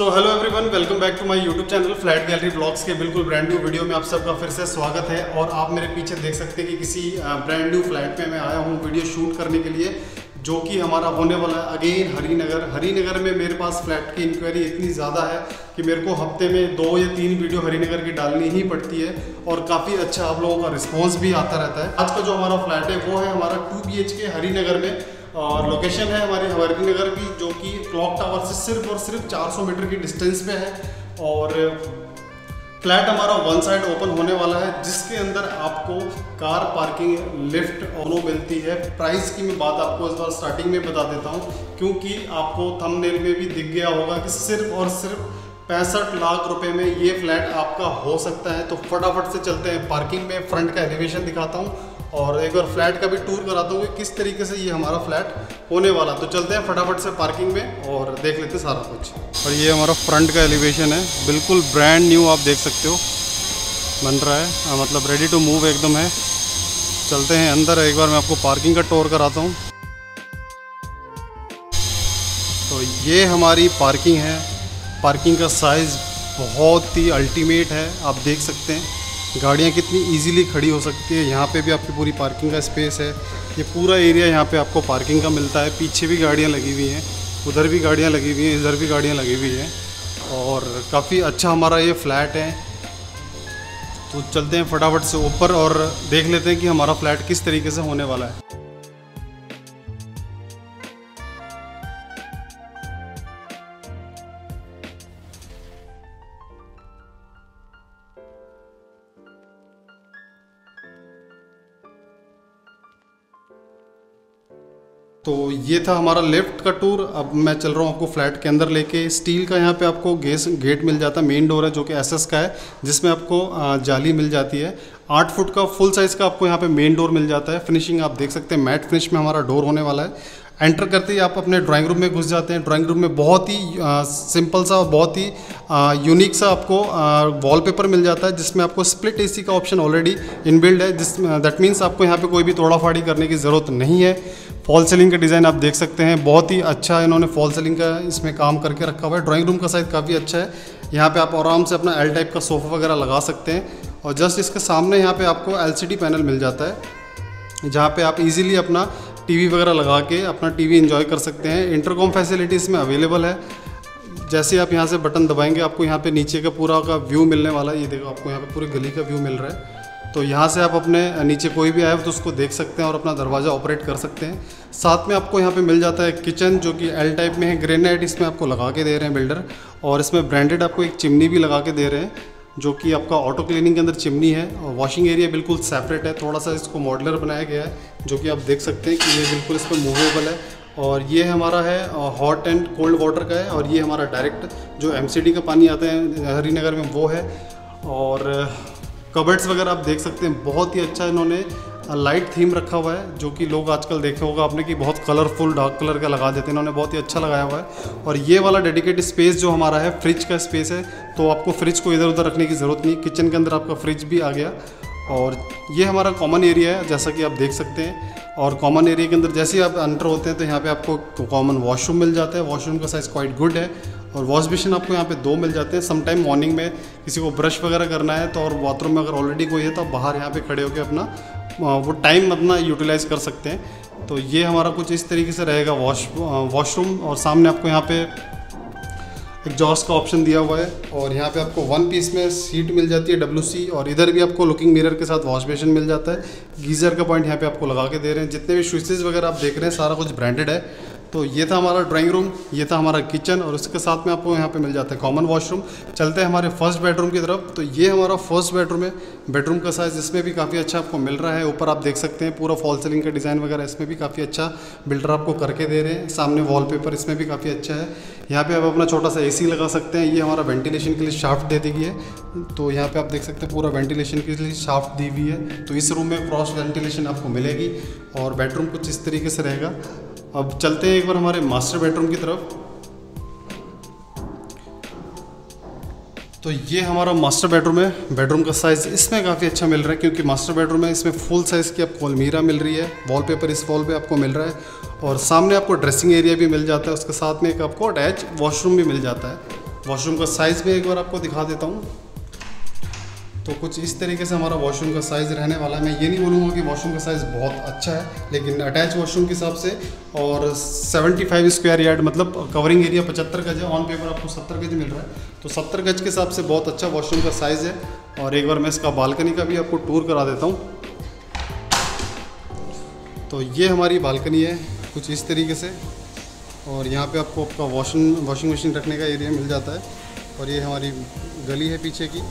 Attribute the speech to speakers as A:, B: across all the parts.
A: So hello everyone welcome back to my YouTube channel Flat Gallery Blogs के बिल्कुल brand new video में आप सबका फिर से स्वागत है। और आप मेरे पीछे देख सकते हैं कि किसी ब्रांड न्यू फ्लैट में मैं आया हूँ वीडियो शूट करने के लिए, जो कि हमारा होने वाला है अगेन हरिनगर। हरिनगर में मेरे पास फ्लैट की इंक्वायरी इतनी ज़्यादा है कि मेरे को हफ़्ते में दो या तीन वीडियो हरिनगर की डालनी ही पड़ती है और काफ़ी अच्छा आप लोगों का रिस्पॉन्स भी आता रहता है। आज का जो हमारा फ्लैट है, वो है हमारा टू बी हरिनगर में। और लोकेशन है हमारी हमारी नगर की, जो कि क्लॉक टावर से सिर्फ़ और सिर्फ़ 400 मीटर की डिस्टेंस पे है। और फ्लैट हमारा वन साइड ओपन होने वाला है, जिसके अंदर आपको कार पार्किंग लिफ्ट दोनों मिलती है। प्राइस की मैं बात आपको इस बार स्टार्टिंग में बता देता हूँ, क्योंकि आपको थंबनेल में भी दिख गया होगा कि सिर्फ़ और सिर्फ़ पैंसठ लाख रुपए में ये फ्लैट आपका हो सकता है। तो फटाफट से चलते हैं। पार्किंग में फ्रंट का एलिवेशन दिखाता हूँ। और एक बार फ्लैट का भी टूर कराता हूँ कि किस तरीके से ये हमारा फ्लैट होने वाला। तो चलते हैं फटाफट से पार्किंग में और देख लेते हैं सारा कुछ। और ये हमारा फ्रंट का एलिवेशन है। बिल्कुल ब्रांड न्यू आप देख सकते हो। बन रहा है। आ, मतलब रेडी टू मूव एकदम है। चलते हैं अंदर। एक बार मैं आपको पार्किंग का टूर कराता हूँ। तो ये हमारी पार्किंग है। पार्किंग का साइज़ बहुत ही अल्टीमेट है। आप देख सकते हैं। गाड़ियाँ कितनी इजीली खड़ी हो सकती है। यहाँ पे भी आपकी पूरी पार्किंग का स्पेस है। ये पूरा एरिया यहाँ पे आपको पार्किंग का मिलता है। पीछे भी गाड़ियाँ लगी हुई हैं। उधर भी गाड़ियाँ लगी हुई हैं। इधर भी गाड़ियाँ लगी हुई हैं। और काफ़ी अच्छा हमारा ये फ्लैट है। तो चलते हैं फटाफट से ऊपर और देख लेते हैं कि हमारा फ्लैट किस तरीके से होने वाला है। तो ये था हमारा लेफ़्ट का टूर। अब मैं चल रहा हूँ आपको फ्लैट के अंदर लेके। स्टील का यहाँ पे आपको गेस गेट मिल जाता है मेन डोर है जो कि एसएस का है जिसमें आपको जाली मिल जाती है। आठ फुट का फुल साइज़ का आपको यहाँ पे मेन डोर मिल जाता है। फिनिशिंग आप देख सकते हैं मैट फिनिश में हमारा डोर होने वाला है। एंटर करते ही आप अपने ड्राइंग रूम में घुस जाते हैं। ड्राइंग रूम में बहुत ही आ, सिंपल सा और बहुत ही यूनिक सा आपको वॉलपेपर मिल जाता है जिसमें आपको स्प्लिट एसी का ऑप्शन ऑलरेडी इनबिल्ड है जिस दैट मीन्स आपको यहाँ पे कोई भी तोड़ा फाड़ी करने की ज़रूरत नहीं है। फॉल सीलिंग का डिज़ाइन आप देख सकते हैं। बहुत ही अच्छा इन्होंने फॉल सीलिंग का इसमें काम करके रखा हुआ है। ड्राइंग रूम का साइज़ काफ़ी अच्छा है। यहाँ पे आप आराम से अपना एल टाइप का सोफ़ा वगैरह लगा सकते हैं और जस्ट इसके सामने यहाँ पे आपको एलसीडी पैनल मिल जाता है, जहाँ पे आप इजीली अपना टीवी वगैरह लगा के अपना टीवी एंजॉय कर सकते हैं। इंटरकॉम फैसिलिटी इसमें अवेलेबल है। जैसे आप यहाँ से बटन दबाएँगे, आपको यहाँ पे नीचे का पूरा का व्यू मिलने वाला है। ये देखो, आपको यहाँ पे पूरी गली का व्यू मिल रहा है। तो यहाँ से आप अपने नीचे कोई भी आए तो उसको देख सकते हैं और अपना दरवाज़ा ऑपरेट कर सकते हैं। साथ में आपको यहाँ पे मिल जाता है किचन जो कि एल टाइप में है ग्रेनाइट इसमें आपको लगा के दे रहे हैं बिल्डर और इसमें ब्रांडेड आपको एक चिमनी भी लगा के दे रहे हैं, जो कि आपका ऑटो क्लीनिंग के अंदर चिमनी है और वॉशिंग एरिया बिल्कुल सेपरेट है। थोड़ा सा इसको मॉडलर बनाया गया है, जो कि आप देख सकते हैं कि ये बिल्कुल इस पर मूवेबल है और ये हमारा है हॉट एंड कोल्ड वाटर का है और ये हमारा डायरेक्ट जो एमसीडी का पानी आता है हरिनगर में वो है और कबर्ड्स वगैरह आप देख सकते हैं, बहुत ही अच्छा इन्होंने लाइट थीम रखा हुआ है, जो कि लोग आजकल देखे होगा आपने कि बहुत कलरफुल डार्क कलर का लगा देते हैं। इन्होंने बहुत ही अच्छा लगाया हुआ है। और ये वाला डेडिकेटेड स्पेस जो हमारा है फ्रिज का स्पेस है तो आपको फ्रिज को इधर उधर रखने की ज़रूरत नहीं किचन के अंदर आपका फ्रिज भी आ गया। और ये हमारा कॉमन एरिया है, जैसा कि आप देख सकते हैं। और कॉमन एरिया के अंदर जैसे ही आप एंटर होते हैं तो यहाँ पे आपको कॉमन वॉशरूम मिल जाता है। वॉशरूम का साइज़ क्वाइट गुड है। और वॉश बेसिन आपको यहाँ पे दो मिल जाते हैं। समटाइम मॉर्निंग में किसी को ब्रश वगैरह करना है तो और बाथरूम में अगर ऑलरेडी कोई है तो बाहर यहाँ पे खड़े होकर अपना वो टाइम अपना यूटिलाइज़ कर सकते हैं। तो ये हमारा कुछ इस तरीके से रहेगा वॉश वॉशरूम और सामने आपको यहाँ पे एग्जॉस्ट का ऑप्शन दिया हुआ है। और यहाँ पे आपको वन पीस में सीट मिल जाती है डब्ल्यूसी और इधर भी आपको लुकिंग मिरर के साथ वॉश बेसिन मिल जाता है। गीज़र का पॉइंट यहाँ पे आपको लगा के दे रहे हैं। जितने भी स्विचेज़ वगैरह आप देख रहे हैं, सारा कुछ ब्रांडेड है। तो ये था हमारा ड्राइंग रूम ये था हमारा किचन और उसके साथ में आपको यहाँ पे मिल जाता है कॉमन वॉशरूम चलते हैं हमारे फ़र्स्ट बेडरूम की तरफ़। तो ये हमारा फ़र्स्ट बेडरूम है। बेडरूम का साइज़ इसमें भी काफ़ी अच्छा आपको मिल रहा है। ऊपर आप देख सकते हैं पूरा फॉल सीलिंग का डिज़ाइन वगैरह इसमें भी काफ़ी अच्छा बिल्डर आपको करके दे रहे हैं। सामने वॉल इसमें भी काफ़ी अच्छा है। यहाँ पर आप अपना छोटा सा एसी लगा सकते हैं। ये हमारा वेंटिलेशन के लिए शाफ्ट दे दी गई है। तो यहाँ पर आप देख सकते हैं पूरा वेंटिलेशन के लिए शाफ्ट दी हुई है। तो इस रूम में क्रॉस वेंटिलेशन आपको मिलेगी और बेडरूम कुछ इस तरीके से रहेगा। अब चलते हैं एक बार हमारे मास्टर बेडरूम की तरफ़। तो ये हमारा मास्टर बेडरूम है, बेडरूम का साइज़ इसमें काफ़ी अच्छा मिल रहा है क्योंकि मास्टर बेडरूम है, इसमें फुल साइज़ की आपको अलमीरा मिल रही है वॉलपेपर इस वॉल पे आपको मिल रहा है और सामने आपको ड्रेसिंग एरिया भी मिल जाता है, उसके साथ में एक आपको अटैच वॉशरूम भी मिल जाता है। वॉशरूम का साइज़ भी एक बार आपको दिखा देता हूँ। तो कुछ इस तरीके से हमारा वॉशरूम का साइज़ रहने वाला है। मैं ये नहीं बोलूँगा कि वॉशरूम का साइज़ बहुत अच्छा है, लेकिन अटैच वॉशरूम के हिसाब से और 75 स्क्वायर यार्ड मतलब कवरिंग एरिया 75 गज है ऑन पेपर आपको 70 गज मिल रहा है। तो 70 गज के हिसाब से बहुत अच्छा वॉशरूम का साइज़ है। और एक बार मैं इसका बालकनी का भी आपको टूर करा देता हूँ। तो ये हमारी बालकनी है, कुछ इस तरीके से। और यहाँ पे आपको आपका वॉशिंग वॉशिंग मशीन रखने का एरिया मिल जाता है। और ये हमारी गली है पीछे की।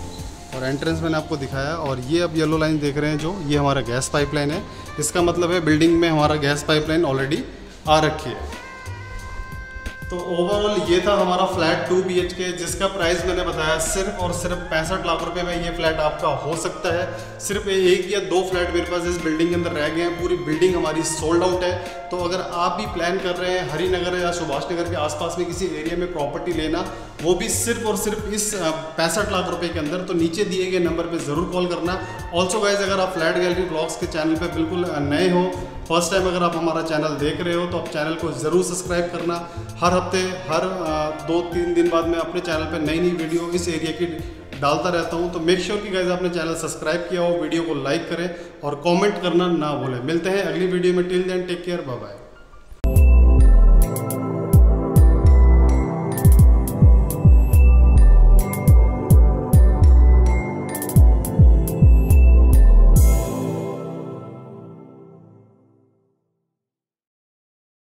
A: और एंट्रेंस मैंने आपको दिखाया और ये अब येलो लाइन देख रहे हैं जो, ये हमारा गैस पाइपलाइन है। इसका मतलब है बिल्डिंग में हमारा गैस पाइपलाइन ऑलरेडी आ रखी है। तो ओवरऑल ये था हमारा फ्लैट टू बी के जिसका प्राइस मैंने बताया सिर्फ़ और सिर्फ़ पैंसठ लाख रुपए में ये फ्लैट आपका हो सकता है। सिर्फ़ एक या दो फ्लैट मेरे पास इस बिल्डिंग के अंदर रह गए हैं, पूरी बिल्डिंग हमारी सोल्ड आउट है। तो अगर आप भी प्लान कर रहे हैं हरिनगर या सुभाष नगर के आसपास में किसी एरिया में प्रॉपर्टी लेना वो भी सिर्फ़ और सिर्फ़ इस पैंसठ लाख रुपए के अंदर। तो नीचे दिए गए नंबर पर ज़रूर कॉल करना। ऑल्सो गाइज़ अगर आप फ्लैट गैलरी ब्लॉग्स के चैनल पर बिल्कुल नए हो फ़र्स्ट टाइम अगर आप हमारा चैनल देख रहे हो तो आप चैनल को ज़रूर सब्सक्राइब करना। हर हफ़्ते, हर दो तीन दिन बाद मैं अपने चैनल पर नई नई वीडियो इस एरिया की डालता रहता हूँ। तो मेक श्योर कि गाइज़ आपने चैनल सब्सक्राइब किया हो वीडियो को लाइक करें और कॉमेंट करना ना भूलें। मिलते हैं अगली वीडियो में। Till then take care bye bye